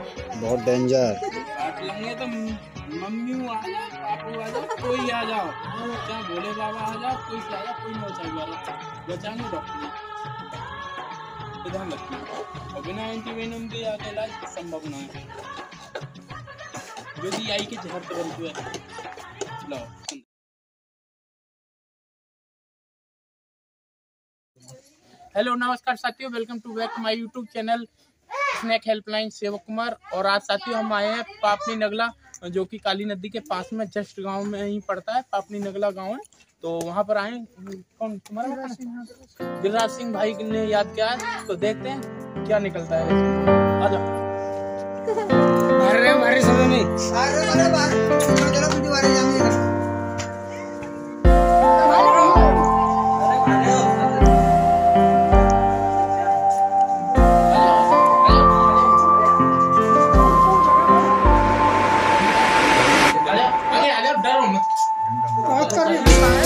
बहुत डेंजर तो मम्मी आ जाओ आ जाओ। कोई भोले बाबा आ जाओ, कोई से आ जाओ कोई बचाई बारो बचाएँगे डॉक्टर। ध्यान रखिए और बिना एंटीवेनम के आगे इलाज संभव ना है। जो आई के जहर तो बनती है। लो हेलो नमस्कार साथियों welcome to back my YouTube channel snake helpline Sevak Kumar और आज साथियों हम आए हैं पापनी नगला जो कि काली नदी के पास में जस्ट गाँव में ही पड़ता है पापनी नगला गाँव है। तो वहाँ पर आए कौन? तुम्हारा नाम? गिरिराज सिंह भाई ने याद किया है तो देखते हैं क्या निकलता है। आ जाओ मत मैं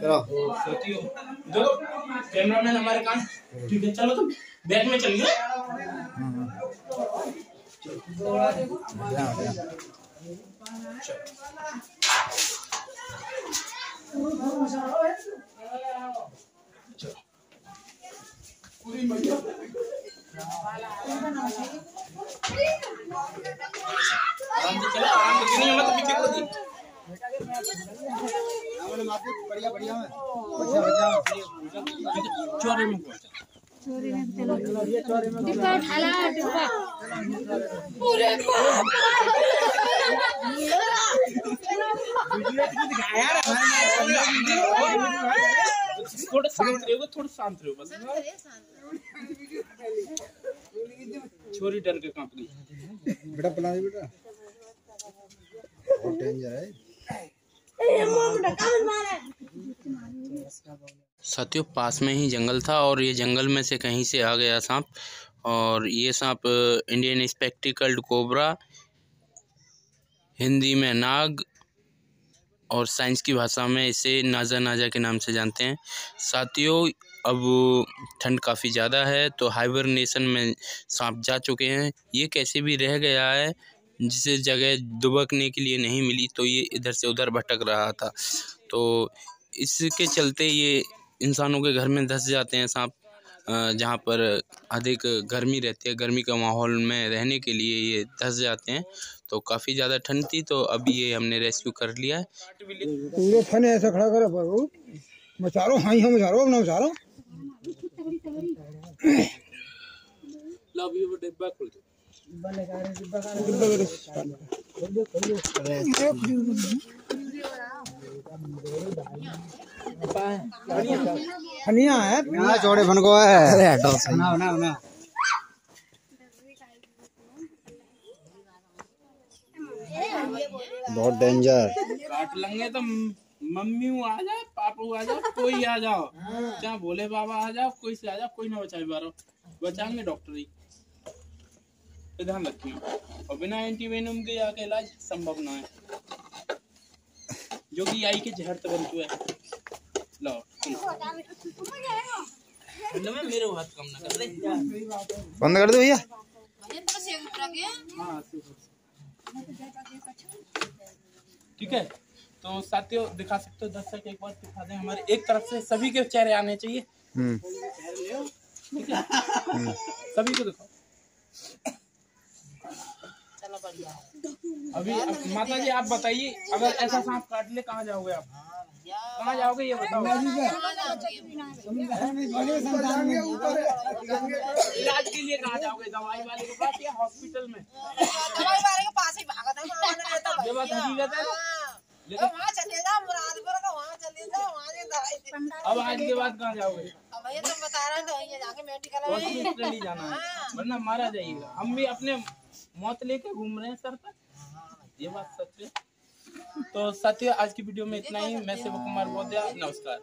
चलो। कैमरामैन हमारे कान ठीक है चलो तुम बैक में चलिए। आराम से चलो आराम से गिनिए मत पीछे को दी बढ़िया बढ़िया चोरी में पहुँचा थोड़ा शांत रहो थोड़ा शांत रहो. बस छोरी डर के काँप गई बेटा बुला दे बेटा. बहुत डेंजर है. साथियों पास में ही जंगल था और ये जंगल में से कहीं से आ गया सांप और ये सांप इंडियन स्पेक्टिकल्ड कोबरा हिंदी में नाग और साइंस की भाषा में इसे नाजा नाजा के नाम से जानते हैं। साथियों, अब ठंड काफ़ी ज़्यादा है तो हाइबरनेशन में सांप जा चुके हैं। ये कैसे भी रह गया है, जिसे जगह दुबकने के लिए नहीं मिली तो ये इधर से उधर भटक रहा था। तो इसके चलते ये इंसानों के घर में धस जाते हैं सांप। जहाँ पर अधिक गर्मी रहती है गर्मी के माहौल में रहने के लिए ये धंस जाते हैं। तो काफ़ी ज़्यादा ठंड थी तो अभी ये हमने रेस्क्यू कर लिया है। पूरे फन ऐसा खड़ा करो पर मचारो हाँ ही हम मचारो अपना मचारो। डिब्बा खोल दो। फनिया है यहाँ चौड़े फन को है। अरे हटो बना बना बना। बहुत डेंजर काट लेंगे तो मम्मी आ जाए पापू आ जाओ कोई आ जाओ। चाहे भोले बाबा आ जाओ कोई से आ जाओ कोई ना बचाए बारो। बचाएँगे डॉक्टर ही। ध्यान रखिए। और बिना एंटीवेनम के आगे इलाज संभव ना है। जो कि आई के जहर तो बनती है। लो मतलब मैं मेरे हाथ कम ना कर दे। बंद कर दो भैया। हाँ ठीक है? तो साथियों दिखा सकते हो दर्शक एक बार दिखा दें हमारे एक तरफ़ से सभी के चेहरे आने चाहिए। हम्म। ठीक है? सभी को दिखाओ। अभी माता जी आप बताइए अगर ऐसा सांप काट ले कहाँ जाओगे आप? कहाँ जाओगे ये बताओ। इलाज के लिए कहाँ जाओगे? दवाई वाले के पास या हॉस्पिटल में? दवाई वाले के पास ही भागा था ये बात हकीकत है? हाँ। लेकिन वहाँ चले जाओ मुरादपुर का वहाँ चले जाओ वहाँ से दवाई दे। अब आज के बाद कहाँ जाओगे? अब भैया तुम बता रहे थे वहीं जाके मेडिकल हॉस्पिटल ही जाना है। वरना मारा जाइएगा। हम भी अपने मौत लेके घूम रहे हैं सर तक। ये बात सच है। तो साथियों आज की वीडियो में इतना ही। मैं शिव कुमार बोध्या नमस्कार।